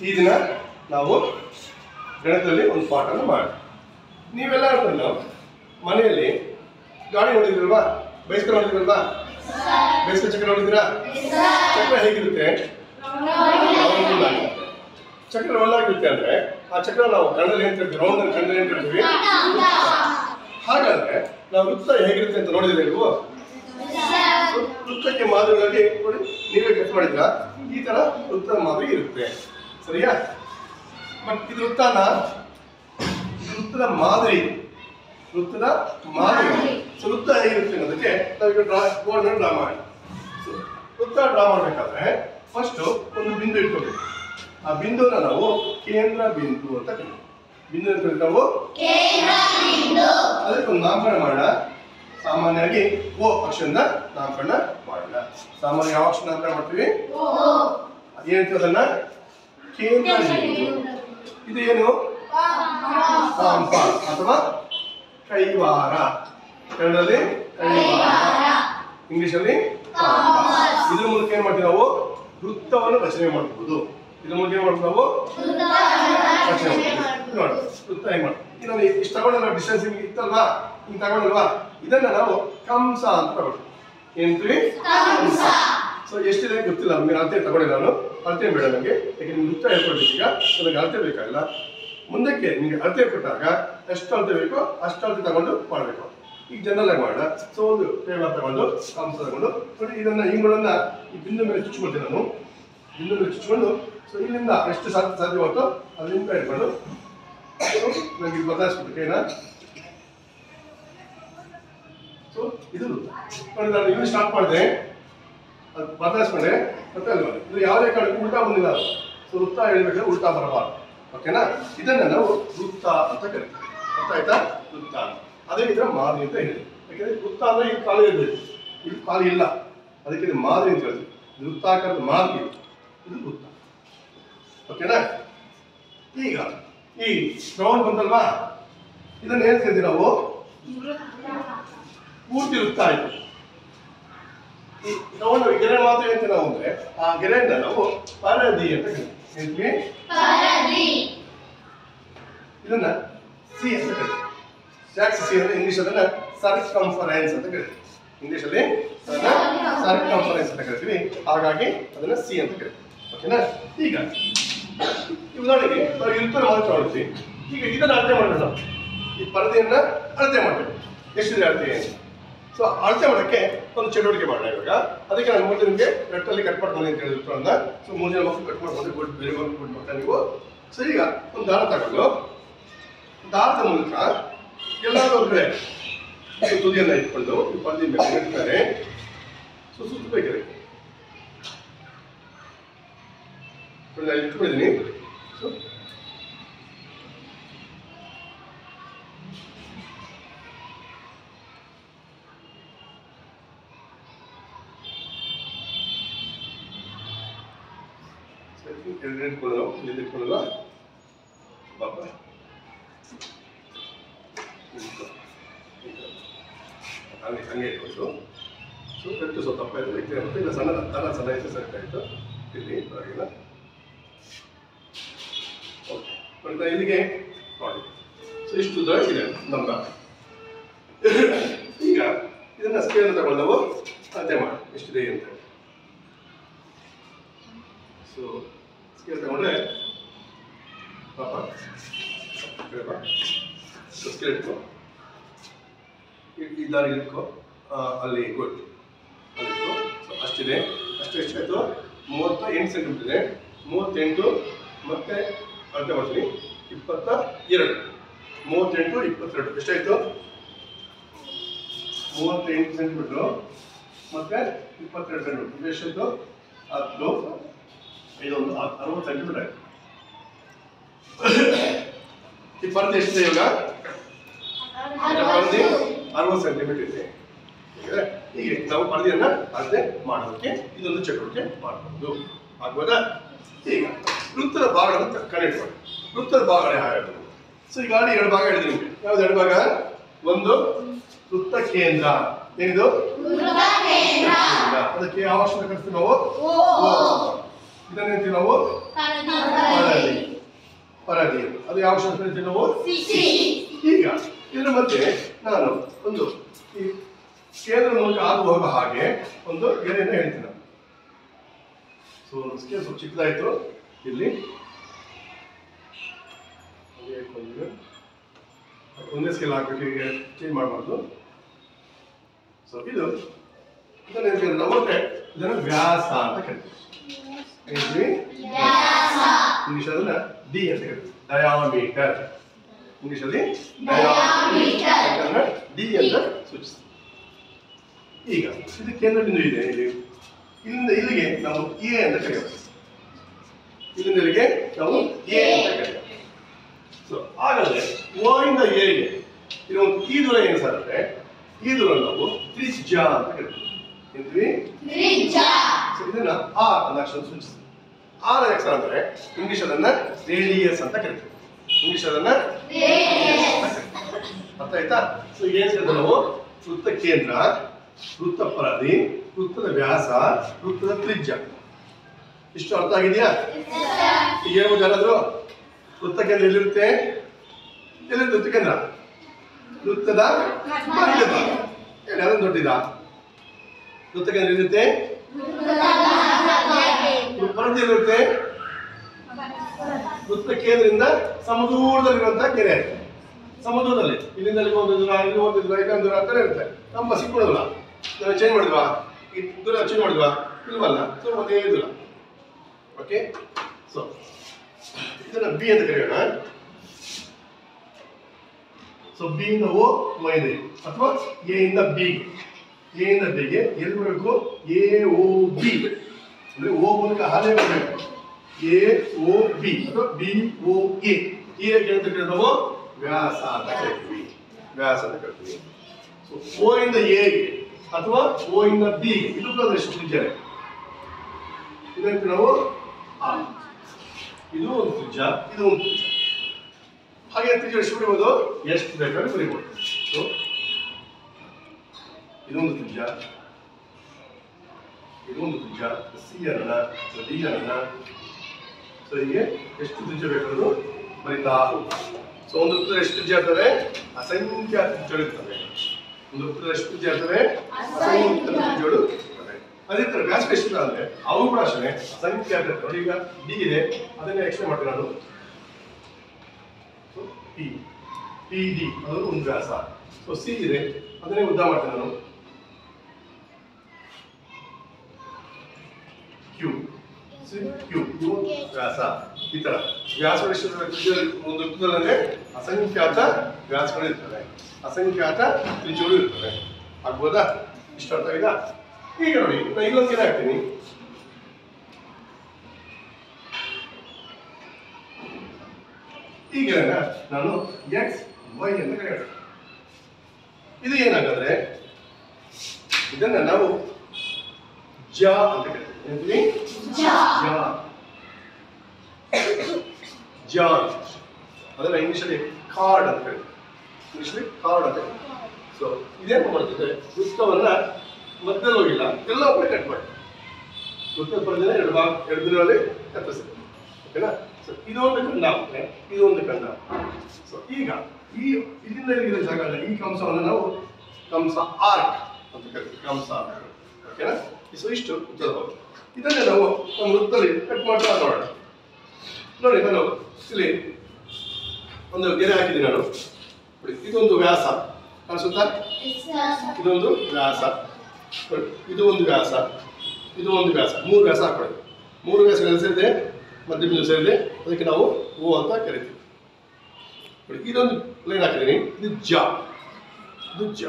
ಈ ದಿನ ನಾವು ಗಣಿತದಲ್ಲಿ ಒಂದು ಪಾಠನ ಮಾಡಿ ನೀವೆಲ್ಲ ಹೇಳ್ಕೊಂಡು ಮನೆಯಲ್ಲಿ ಗಾಡಿ ನೋಡಿದ್ರಲ್ವಾ? ಬೈಸ್ಕಲ್ ನೋಡಿದ್ರಲ್ವಾ? ಬೈಸ್ಕಲ್ ಚಕ್ರ ನೋಡಿದ್ರಾ? ಚಕ್ರ ಹೇಗಿರುತ್ತೆ? ಚಕ್ರ ಒಳ್ಳಾಗಿರುತ್ತೆ ಅಂದ್ರೆ ಆ ಚಕ್ರ ನಾವು ಕಣ್ಣಲ್ಲಿ ಏನ್ ಕರಿತೀವಿ ರೌಂಡ್ ಅಲ್ಲಿ ಕಣ್ಣಲ್ಲಿ ಏನ್ ಕರಿತೀವಿ ಹಾಗಾದ್ರೆ ನಾವು ವೃತ್ತ ಹೇಗಿರುತ್ತೆ ಅಂತ ನೋಡಿದ್ರೆ ನೀವು? ವೃತ್ತಕ್ಕೆ ಮಾದರಿಗಳಲ್ಲಿ ನೋಡಿ ನೀವೇ ಕೆಲಸ ಮಾಡಿದ್ರ ಈ ತರ ವೃತ್ತ ಮಾದರಿ ಇರುತ್ತೆ. ಸರಿಯಾ? ಬಟ್ ಇದು ವೃತ್ತನ? ವೃತ್ತದ ಮಾದರಿ. ವೃತ್ತದ ಮಾದರಿ. ಸೊ ವೃತ್ತ ಹೇಗಿರುತ್ತೆ ಅನ್ನೋದಕ್ಕೆ ನಾವೀಗ ಡ್ರಾ ಬೋರ್ಡ್ ಡ್ರಾ ಮಾಡಿ ಸೊ ವೃತ್ತ ಡ್ರಾ ಮಾಡಬೇಕಾದ್ರೆ ಫಸ್ಟ್ ಒಂದು ಬಿಂದು ಇಟ್ಕೋಬೇಕು. ಆ ಬಿಂದುನ ನಾವು ಕೇಂದ್ರ ಬಿಂದು ಅಂತ ಕರೀತೀವಿ. ಬಿಂದು ಕರೀತೀವಿ ನಾವು? ಅದಕ್ಕೆ ಒಂದು ನಾಮಕರಣ ಮಾಡೋಣ. ಸಾಮಾನ್ಯವಾಗಿ ಓ ಅಕ್ಷರದಿಂದ ನಾಮಕರಣ ಮಾಡೋಣ. ಸಾಮಾನ್ಯ ಯಾವ ಅಕ್ಷರ ನಾಮಕರಣ ಮಾಡ್ತೀವಿ? ಏನಂತ ಬಿಂದು ಇದು ಏನು ಕಾಂಪ ಅಥವಾ ಕೈವಾರ. ಕನ್ನಡದಲ್ಲಿ ಕೈವಾರ. ಇಂಗ್ಲಿಷಲ್ಲಿ ಇದ್ರ ಮೂಲಕ ಏನ್ ಮಾಡ್ತೀವಿ ನಾವು? ವೃತ್ತವನ್ನು ರಚನೆ ಮಾಡಬಹುದು ಇದ್ರ ಮೂಲಕ ಏನ್ ಮಾಡ್ತೀವಿ ನಾವು? ರಚನೆ ಮಾಡ್ತೀವಿ. ನೋಡಿ ವೃತ್ತ ಹೆಂಗ್ ಮಾಡ್ತೀವಿ? ನಾನು ಇಷ್ಟು ತಗೊಂಡ ಡಿಸ್ಟೆನ್ಸ್ ಹಿಂಗೆ ಇತ್ತಲ್ವಾ? ಹಿಂಗೆ ತಗೊಂಡಲ್ವಾ? ಇದನ್ನ ನಾವು ಕಂಸ ಅಂತ ತಗೊಳ್ತೀವಿ. ಏನ್ ಕಂಸ. ಸೊ ಎಷ್ಟಿದೆ ಗೊತ್ತಿಲ್ಲ. ನಮಗೆ ಅಳತೆ ತಗೊಂಡೆ ನಾನು. ಅಳತೆ ಬೇಡ ನನಗೆ ಯಾಕೆ ನಿಮ್ಗೆ ನೃತ್ಯ ಹೇಳ್ಕೊಡ್ಬೇಕು ಈಗ ಸೊ ನನಗೆ ಅಳತೆ ಬೇಕಾಗಿಲ್ಲ ಮುಂದಕ್ಕೆ ನಿಮಗೆ ಅಳತೆ ಕೊಟ್ಟಾಗ ಎಷ್ಟು ಅಳತೆ ಬೇಕೋ ಅಷ್ಟು ಅಳತೆ ತಗೊಂಡು ಮಾಡಬೇಕು. ಈಗ ಜನರಲ್ ಆಗಿ ಮಾಡೋಣ. ಸೊ ಒಂದು ಟೇಬಲ್ ತಗೊಂಡು ಕಂಸ ತಗೊಂಡು. ನೋಡಿ ಈ ಇವುಗಳನ್ನ ಈ ಬಿಂದು ಮೇಲೆ ಚುಚ್ಕೊಳ್ತೀನಿ ನಾನು. ಬಿಂದು ಮೇಲೆ ಚುಚ್ಕೊಂಡು ಸೊ ಇಲ್ಲಿಂದ ಎಷ್ಟು ಸಾಧ್ಯ ಸಾಧ್ಯವಾಗುತ್ತೋ ಅಲ್ಲಿಂದ ಇಟ್ಕೊಂಡು ನನಗೆ ಇದು ಬದಲಾಯಿಸ್ಬಿಟ್ಟು ಕೈನ ಸೊ ಇದು. ನೋಡಿ, ನಾನು ಇಲ್ಲಿ ಸ್ಟಾರ್ಟ್ ಮಾಡಿದೆ. ಅದು ಬದಲಾಯಿಸ್ಕೊಂಡೆ ಮತ್ತೆ ಅಲ್ವಾ? ಇದು ಯಾವುದೇ ಕಾರಣಕ್ಕೂ ಉಲ್ಟಾ ಬಂದಿಲ್ಲ ಅದು. ಸೊ ವೃತ್ತ ಹೇಳ್ಬೇಕಾದ್ರೆ ಉಲ್ಟಾ ಬರಬಾರ್ದು. ಓಕೆನಾ ಇದನ್ನ ನಾವು ವೃತ್ತ ಅಂತ ಕರಿತೀವಿ. ಅರ್ಥ ಆಯ್ತಾ ವೃತ್ತ ಅದೇ ಇದರ ಮಾದರಿ ಅಂತ ಹೇಳಿ ಯಾಕೆಂದ್ರೆ ವೃತ್ತ ಅಂದ್ರೆ ಈ ಖಾಲಿ ಇರಬೇಕು. ಇದು ಖಾಲಿ ಇಲ್ಲ. ಅದಕ್ಕೆ ಇದು ಮಾದರಿ ಅಂತ ಹೇಳ್ತೀವಿ. ವೃತ್ತಾಕಾರದ ಮಾದರಿ ಇದು. ವೃತ್ತ. ಓಕೆನಾ ಈಗ ಈ ರೌಂಡ್ ಬಂತಲ್ವಾ? ಇದನ್ನ ಏನ್ ಕರಿತೀವಿ ನಾವು? ಪೂರ್ತಿ ವೃತ್ತ ಆಯ್ತು. ಈ ರೌಂಡ್ ಗೆರೆ ಮಾತ್ರ ಅಂತ ನಾವು ಅಂದ್ರೆ ಆ ಗೆರೆಯಿಂದ ನಾವು ಪರದಿ ಅಂತ ಹೇಳ್ತೀವಿ. ಇದನ್ನ ಸಿ ಅಂತ ಕರೀತೀವಿ. ಸಿ ಅಂದ್ರೆ ಇಂಗ್ಲಿಷ್ ಅದನ್ನ ಸರ್ಕಂಫರೆನ್ಸ್ ಅಂತ ಕರೀತೀವಿ. ಇಂಗ್ಲಿಷ್ ಅಲ್ಲಿ ಸರ್ಕಂಫರೆನ್ಸ್ ಅಂತ ಕರಿತೀವಿ. ಹಾಗಾಗಿ ಅದನ್ನ ಸಿ ಅಂತ ಕರಿತೀವಿ. ಓಕೆನಾ ಈಗ ಉದಾಹರಣೆಗೆ ನಾವು ಇರುತ್ತಾರೆ ಮಾತ್ರ ಮಾಡ್ತೀವಿ ಈಗ ಇದನ್ನ ಅಳತೆ ಮಾಡ್ಬೇಕು ನಾವು. ಈ ಪರದೆಯನ್ನ ಅಳತೆ ಮಾಡಬೇಕು. ಎಷ್ಟಿದೆ ಅಳತೆ? ಸೊ ಅಳತೆ ಮಾಡೋಕ್ಕೆ ಒಂದು ಚಟುವಟಿಕೆ ಮಾಡೋಣ ಇವಾಗ ಅದಕ್ಕೆ ನಾನು ಮೂರು ನಿಮಗೆ ಕಟ್ಟಲ್ಲಿ ಕಟ್ ಮಾಡ್ಕೊಂಡು ಅಂತ ಹೇಳಿದ್ರು ಅಂದ ಸೊ ಮೂರು ಜನ ಮಕ್ಕಳು ಕಟ್ ಮಾಡ್ಕೊಂಡು ಕೊಟ್ಟು ಬೇರೆ ಮಕ್ಕಳು ಕೊಟ್ಟು ಮಕ್ಕಳು ನೀವು ಸೊ ಈಗ ಒಂದು ದಾರ ತಗೊಂಡು ದಾರದ ಮೂಲಕ ಎಲ್ಲಾದ್ರೂ ಒಂದು ಕಡೆ ಈ ತುದಿಯನ್ನ ಇಟ್ಕೊಂಡು ಈ ಪರದೆ ಮೇಲೆ ಇಡ್ತಾರೆ ಸೊ ಸುತ್ತಬೇಕು ನಾನು ಇಟ್ಕೊಂಡಿದ್ದೀನಿ ಸೊ ಇಲ್ಲಿ ಇಟ್ಕೊಳ್ಳೋ ಬಾಬಾ ಹಂಗೆ ಹಾಗೆ ಇಟ್ಕೊಂಡು ಸೊ ಸ್ವಲ್ಪ ತಪ್ಪ ಇಲ್ಲ ಸಣ್ಣ ತನ ಸಣ್ಣ ಇದ್ರೆ ಸರಿ ಆಯಿತು ಇಲ್ಲಿ ಓಕೆ ನೋಡಿ ಇಲ್ಲಿಗೆ ನೋಡಿ ಸೊ ಇಷ್ಟು ದೊಡ್ಡ ಇದೆ ನಮ್ಮ ಈಗ ಇದನ್ನ ಸ್ಕೇಲ್ ತಗೊಂಡು ಅದೇ ಮಾಡಿ ಎಷ್ಟಿದೆ ಅಂತ ಸೊ ತಗೊಂಡ್ರೆ ಪಾಪ. ಸ್ಕೇಲ್ ಇಟ್ಕೋ ಈ- ಈ ದಾರಿ ಇಟ್ಕೋ ಅಲ್ಲಿ ಗುಡ್ ಅಲ್ಲಿ ಇಟ್ಕೋ ಸೊ, ಅಷ್ಟಿದೆ. ಅಷ್ಟು ಎಷ್ಟಾಯಿತು? ಮೂವತ್ತ ಎಂಟು ಸೆಂಟಿಮೀಟರ್ ಇದೆ. ಮೂವತ್ತೆಂಟು ಮತ್ತೆ ಅಳತೆ ಮಾಡ್ತೀನಿ. ಇಪ್ಪತ್ತ ಎರಡು. ಮೂವತ್ತೆಂಟು, ಇಪ್ಪತ್ತೆರಡು. ಎಷ್ಟಾಯಿತು? ಮೂವತ್ತೆಂಟು ಸೆಂಟಿಮೀಟ್ರು ಮತ್ತೆ ಇಪ್ಪತ್ತೆರಡು ಸೆಂಟಿಮೀಟರ್ ಇದು ಎಷ್ಟಾಯ್ತು? ಹತ್ತು. ಇದೊಂದು ಅರವತ್ತೆಂಟು ಅರವತ್ತು ಸೆಂಟಿಮೀಟರ್ ಈ ಪರದೆ ಎಷ್ಟಿದೆ ಇವಾಗ? ಪರದೆ ಅರವತ್ತು ಸೆಂಟಿಮೀಟರ್ ಇದೆ. ಹೀಗೆ ಹೀಗೆ ನಾವು ಪರದಿಯನ್ನ ಅಳತೆ ಮಾಡೋದಕ್ಕೆ ಇದೊಂದು ಚಟುವಟಿಕೆ ಮಾಡಬಹುದು ಆಗ್ಬೋದಾ? ಈಗ ವೃತ್ತದ ಭಾಗಗಳನ್ನು ಕನೆಕ್ಟ್ ವೃತ್ತದ ಭಾಗಗಳೇ ಯಾವ್ಯಾವುದು ಸೊ ಈಗ ಆಡಿ ಎರಡು ಭಾಗ ಹೇಳಿದೆ ನಿಮಗೆ. ಯಾವ್ದು ಎರಡು ಭಾಗ? ಒಂದು ವೃತ್ತ ಕೇಂದ್ರ. ಏನಿದು. ಅದಕ್ಕೆ ಯಾವ ನಾವು? ಓ. ತಿನ್ನವು ನಾವು? ಪರದಿ. ಪರದಿ. ಅದು ಯಾವ ಶಾಸ್ತ್ರ ಅಂತ ಕರಿತೀವಿ ನಾವು ಈಗ ಇದರ ಮಧ್ಯೆ ನಾನು ಒಂದು ಈ ಕೇಂದ್ರ ಮೂಲಕ ಹಾದು ಹೋಗುವ ಹಾಗೆ ಒಂದು ಗೆರೆಯನ್ನು ಹೇಳ್ತೀನಿ ನಾನು. ಸೊ ಸ್ಕೇಲ್ ಸ್ವಲ್ಪ ಚಿಕ್ಕದಾಯ್ತು. ಇಲ್ಲಿ. ಒಂದೇ ಸ್ಕೇಲ್ ಹಾಕಬೇಕು ಹೀಗೆ ಚೇಂಜ್ ಮಾಡಬಾರ್ದು. ಸೊ ಇದು ಇದನ್ನ ಏನ್ ನಾವು. ಇದನ್ನು ವ್ಯಾಸ ಅಂತ ಕರಿತೀವಿ. ಹೇಳ್ತೀವಿ ಇಂಗ್ಲಿಷ್ ಅದನ್ನ ಡಿ ಅಂತ ಕರಿತೀವಿ ಡಯಾಮೀಟರ್ ಇಂಗ್ಲಿಷ್ ಅಲ್ಲಿ ಡಯಾಮೀಟರ್ ಡಿ ಅಂತ ಸೂಚಿಸ್ತದೆ ಈಗ ಇದು ಕೇಂದ್ರ ಬಿಂದು ಇದೆ ಇಲ್ಲಿ. ಇಲ್ಲಿಂದ ಇಲ್ಲಿಗೆ ನಾವು ಎ ಅಂತ ಕರೆಯೋದು. ಇಲ್ಲಿಂದ ಇಲ್ಲಿಗೆ ನಾವು ಎ ಅಂತ ಕರೆಯೋದು. ಸೊ ಹಾಗಾದ್ರೆ ಓ ಇಂದ ಎಗೆ ಇಲ್ಲಿ ಒಂದು ಈ ದೂರ ಏನು ಸರ್ ಅಂದ್ರೆ ಈ ದೂರ ನಾವು ತ್ರಿಜ್ಯ ಅಂತ ಕರಿತೀವಿ. ಇದನ್ನ ಆ ಅನ್ನೋ ಅಕ್ಷರ ಸೂಚಿಸ್ತೀವಿ. ಆರ್ ಅಕ್ಷರ ಅಂದ್ರೆ ಇಂಗ್ಲಿಷ್ ಅದನ್ನ ರೇಡಿಯಸ್ ಅಂತ ಕರಿತೀವಿ. ಇಂಗ್ಲಿಷ್ ಅದನ್ನ ಅರ್ಥ ಆಯ್ತಾ? ಸೊ ಏನ್ ಹೇಳಿದ್ರೆ ನಾವು? ವೃತ್ತ ಕೇಂದ್ರ ವೃತ್ತ ಪರದಿ ವೃತ್ತದ ವ್ಯಾಸ ವೃತ್ತದ ತ್ರಿಜ್ಯ. ಇಷ್ಟು ಅರ್ಥ ಆಗಿದೆಯಾ? ಈಗ ಹೇಳ್ಬೋದು ಯಾರಾದ್ರು? ವೃತ್ತ ಕೇಂದ್ರ ಎಲ್ಲಿರುತ್ತೆ? ಎಲ್ಲಿರುತ್ತೆ ವೃತ್ತ ಕೇಂದ್ರ? ವೃತ್ತದ ಯಾರು ದೊಡ್ಡದ ವೃತ್ತ ಕೇಂದ್ರ ಎಲ್ಲಿರುತ್ತೆ? ಎಲ್ಲಿರುತ್ತೆ ವೃತ್ತ ಕೇಂದ್ರದಿಂದ ಸಮದೂರದಲ್ಲಿರುವಂತಹ ಕೆರೆ. ಸಮುದ್ರದಲ್ಲಿ. ಇಲ್ಲಿಂದ ಅಲ್ಲಿಗೆ ಒಂದು ದೂರ ಇಲ್ಲಿ ಒಂದು ದೂರ ಇನ್ನೊಂದು ದೂರ ಅಂತಾನೆ ಇರುತ್ತೆ. ನಮ್ಮ ಸಿಕ್ಕೊಳ್ಳಲ್ಲ ನಾವು ಚೇಂಜ್ ಮಾಡಿದ್ವಾ? ಈ ದೂರ ಚೇಂಜ್ ಮಾಡಿದ್ವಾ? ಇಲ್ವಲ್ಲ? ಸೊ ಒಂದೇ ಓಕೆ ಸೊ ಇದನ್ನ ಬಿ ಅಂತ ಕರೆಯೋಣ. ಸೊ ಬಿ ಇಂದ ಓ ಎ. ಅಥವಾ ಎ ಇಂದ ಬಿ ಎ ಇಂದ ಬಿಗೆ ಎಲ್ಲಿ ಬರಬೇಕು ಎ ಓ ಬಿ ಅಂದ್ರೆ ಓ ಮೂಲಕ ಹಾಲೇ ಬರಬೇಕು. A, O, B. ಅಥವಾ ಬಿ, ಓ, ಎ. ಈ ಅಂತ ನಾವು ವ್ಯಾಸ ಅಂತ ಕರಿತೀವಿ. ವ್ಯಾಸ ಅಂತ ಕರಿತೀವಿ. ಸೊ ಓ ಇಂದ ಎಗೆ ಅಥವಾ ಓ ಇಂದ ಬಿ ಇದು ಕೂಡ ಎಷ್ಟು ತ್ರಿಜ್ಯ ಇದಕ್ಕೆ ನಾವು? ಇದು ಒಂದು ತ್ರಿಜ್ಯ, ಇದು ಒಂದು ತ್ರಿಜ್ಯ. ಹಾಗೆ ತ್ರಿಜ್ಯ ಎಷ್ಟು ಬರೀಬಹುದು ಎಷ್ಟು ಬೇಕಾದ್ರೆ ಬರೀಬಹುದು ಇದೊಂದು ತ್ರಿಜ್ಯ. ಇದೊಂದು ತ್ರಿಜ್ಯ ಸಿ ಅನ್ನ ಸೊ ಹೀಗೆ ಎಷ್ಟು ತ್ರಿಜ್ಯ ಬೇಕಾದರೂ ಬರಿತಾ ಸೊ ಒಂದು ಉತ್ತರ ಎಷ್ಟು ತ್ರಿಜ್ಯ ಇರ್ತವೆ ಅಸಂಖ್ಯಾತ ತ್ರಿಜ್ಯಗಳು ಇರ್ತವೆ. ಒಂದು ಉತ್ತರ ಎಷ್ಟು ತ್ರಿಜ್ಯ ಇರ್ತವೆ? ಅಸಂಖ್ಯಾತ ತ್ರಿಜ್ಯಗಳು ಇರ್ತವೆ. ಅದೇ ತರ ವ್ಯಾಸ ಎಷ್ಟು ಅಂದ್ರೆ ಅವು ಕೂಡ ಅಷ್ಟೇ ಅಸಂಖ್ಯಾತ ಈಗ ಡಿ ಇದೆ, ಅದನ್ನೇ ಎಕ್ಸ್ಪ್ಲೇನ್ ಮಾಡ್ತೀನಿ ನಾನು. ಪಿ ಪಿ ಡಿ ಅದು ಒಂದು ವ್ಯಾಸ. ಸೊ ಸಿ ಇದೆ, ಅದನ್ನೇ ಉದ್ದ ಮಾಡ್ತೀನಿ ನಾನು ಕ್ಯೂ ಕ್ಯೂ ಕ್ಯೂ ವ್ಯಾಸ ಈ ಎಷ್ಟು ಇರ್ತವೆ? ಒಂದು ವೃತ್ತದಲ್ಲೇ ಅಸಂಖ್ಯಾತ ವ್ಯಾಸಗಳು ಇರ್ತವೆ ಅಸಂಖ್ಯಾತ ತ್ರಿಜೋಳು ಇರ್ತವೆ ಆಗ್ಬೋದಾ ಇಷ್ಟ ಅರ್ಥ ಆಯ್ತಾ ಈಗ ನೋಡಿ ನಾನು ಇಲ್ಲೊಂದು ಏನ್ ಹಾಕ್ತೀನಿ ಈಗ ನಾನು ಎಕ್ಸ್ ವೈ ಅಂತ ಕರೆಯೋಣ ಇದು ಏನಾಗಂದ್ರೆ ಇದನ್ನ ನಾವು ಜ ಅಂತ ಕರಿತೀವಿ ಏನಂತೀವಿ ಜಾನ್ ಜಾನ್ ಅದನ್ನ ಇಂಗ್ಲಿಷಲ್ಲಿ ಕಾರ್ಡ್ ಅಂತ ಹೇಳಿ. ಇಂಗ್ಲಿಷಲ್ಲಿ ಕಾರ್ಡ್ ಅಂತ ಸೊ ಇದೇನು ಮಾಡ್ತಿದೆ ವೃತ್ತವನ್ನ ಮಧ್ಯದಲ್ಲಿ ಹೋಗಿಲ್ಲ. ಎಲ್ಲ ಒಬ್ಬರೇ ಕಟ್ ಮಾಡಿ. ವೃತ್ತ ಎರಡು ಭಾಗ, ಎರಡು ಕತ್ತರಿಸಿದೆ ಓಕೆನಾ ಸೊ ಇದೊಂದು ಆಗ್ತದೆ ಇದೊಂದು ಕಂಡ. ಸೊ ಈಗ ಈ, ಇಲ್ಲಿಂದ ಇಲ್ಲಿಗೆ ಜಾಗ ಅಲ್ಲ. ಈ ಕಂಸವನ್ನು ನಾವು ಕಂಸ ಆರ್ಕ್ ಅಂತ ಕರಿತೀವಿ. ಕಂಸ ಓಕೆನಾ ಸೊ ಇಷ್ಟು ಉತ್ತರ ಭಾಗ ಇದನ್ನೇ ನಾವು ನಮ್ಮ ವೃತ್ತದಲ್ಲಿ ಕಟ್ ಮಾಡ್ತಾ ನೋಡೋಣ ನೋಡಿ, ನಾನು ಇಲ್ಲಿ ಒಂದು ಗೆರೆ ಹಾಕಿದ್ದೀನಿ ನಾನು. ಇದೊಂದು ವ್ಯಾಸ. ಕಾಣಿಸುತ್ತಾ? ಇದೊಂದು ವ್ಯಾಸ. ಇದು ಒಂದು ವ್ಯಾಸ. ಇದು ಒಂದು ವ್ಯಾಸ. ಮೂರು ವ್ಯಾಸ ಹಾಕೊಳ್ಳಿ. ಮೂರು ವ್ಯಾಸಗಳು ಸೇರಿದೆ? ಮಧ್ಯಬಿಂದು ಸೇರಿದೆ. ಅದಕ್ಕೆ ನಾವು ಓ ಅಂತ ಕರಿತೀವಿ. ಇದೊಂದು ಲೈನ್ ಹಾಕಿದ್ದೀನಿ. ಇದು ಜ. ಇದು ಜ.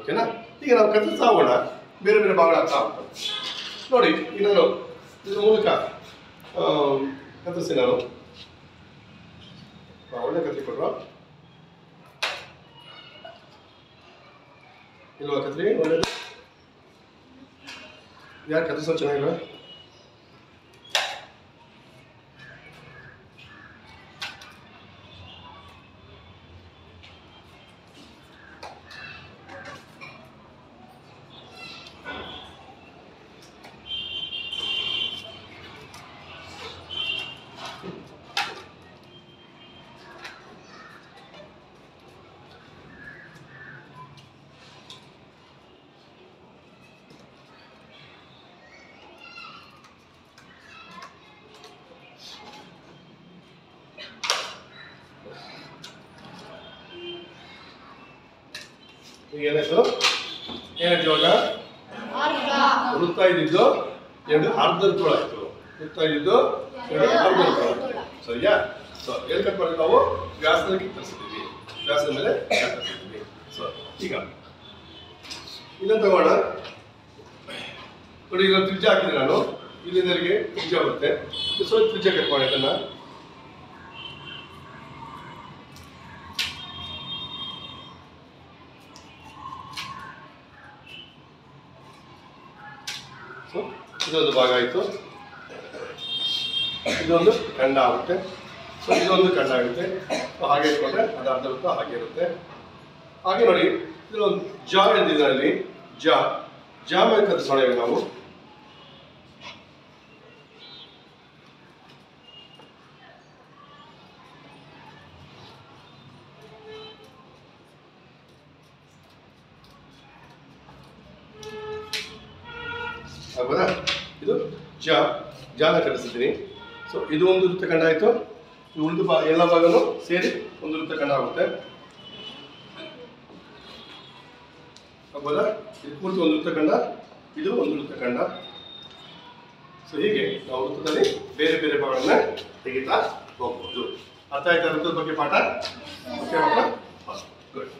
ಓಕೆನಾ ಈಗ ನಾವು ಕತ್ತರಿಸ್ತಾ ಹೋಗೋಣ ಬೇರೆ ಬೇರೆ ಭಾಗಗಳ ಹಾಕ್ತಾ ಹೋಗ್ತವೆ ನೋಡಿ ಈಗ ಇದ್ರ ಮೂಲಕ ಕತ್ತರಿಸಿ ನಾನು ಒಳ್ಳೆ ಕತ್ರಿ ಕೊಟ್ರು. ಇಲ್ವಾ ಕತ್ರಿ? ಒಳ್ಳೇದು. ಯಾರು ಕತ್ತರಿಸೋ ಚೆನ್ನಾಗಿಲ್ವಾ? ಏನಾಯ್ತು? ಏನಾಯ್ತು ಇವಾಗ? ವೃತ್ತ ಇದ್ದಿದ್ದು ಎರಡು ಅರ್ಧರ್ತೋಳ ಆಯ್ತು. ವೃತ್ತ ಇದ್ದಿದ್ದು ಎರಡು ಅರ್ಧರ್ತೋಳ ಸರಿಯಾ? ಸೊ ಎಲ್ಲಿ ಕಟ್ ನಾವು ವ್ಯಾಸದಲ್ಲಿ ಕಿತ್ತರಿಸಿದ್ದೀವಿ ವ್ಯಾಸದ ಮೇಲೆ ಕತ್ತರಿಸಿದ್ದೀವಿ ಸೊ ಈಗ ಇನ್ನೊಂದು ತಗೋಣ. ನೋಡಿ ಈಗ ತ್ರಿಜ್ಯ ಹಾಕಿದೆ ನಾನು. ಇಲ್ಲಿಂದ ಇಲ್ಲಿಗೆ ತ್ರಿಜ್ಯ ಬರುತ್ತೆ. ಸೊ ತ್ರಿಜ್ಯ ಕಟ್ ಮಾಡಿ ಅದನ್ನ ಸೊ ಇದೊಂದು ಭಾಗ ಆಯಿತು. ಇದೊಂದು ಖಂಡ ಆಗುತ್ತೆ. ಸೊ ಇದೊಂದು ಖಂಡ ಆಗುತ್ತೆ. ಸೊ ಹಾಗೆ ಇಟ್ಕೊಂಡ್ರೆ ಅದು ಅರ್ಧ ವೃತ್ತ ಹಾಗೆ ಇರುತ್ತೆ. ಹಾಗೆ ನೋಡಿ ಇದೊಂದು ಜಾ ಎಂದಿದೆ ಅಲ್ಲಿ. ಜಾ. ಜಾ ಮೇಲೆ ಕತ್ತರಿಸೋಣ ನಾವು. ಜಾನ ಕಟ್ಟಿಸಿದ್ದೀನಿ ಸೊ ಇದು ಒಂದು ವೃತ್ತಖಂಡ ಆಯಿತು. ಉಳಿದು ಭಾಗ, ಎಲ್ಲ ಭಾಗನೂ ಸೇರಿ ಒಂದು ವೃತ್ತಖಂಡ ಆಗುತ್ತೆ. ಆಗ್ಬೋದಾ ಇದು ಪೂರ್ತಿ ಒಂದು ವೃತ್ತಖಂಡ, ಇದು ಒಂದು ವೃತ್ತಖಂಡ. ಸೊ ಹೀಗೆ ನಾವು ವೃತ್ತದಲ್ಲಿ ಬೇರೆ ಬೇರೆ ಭಾಗಗಳನ್ನ ತೆಗಿತಾ ಹೋಗ್ಬೋದು. ಅರ್ಥ ಆಯ್ತಾ ವೃತ್ತದ ಬಗ್ಗೆ ಪಾಠ? Okay good.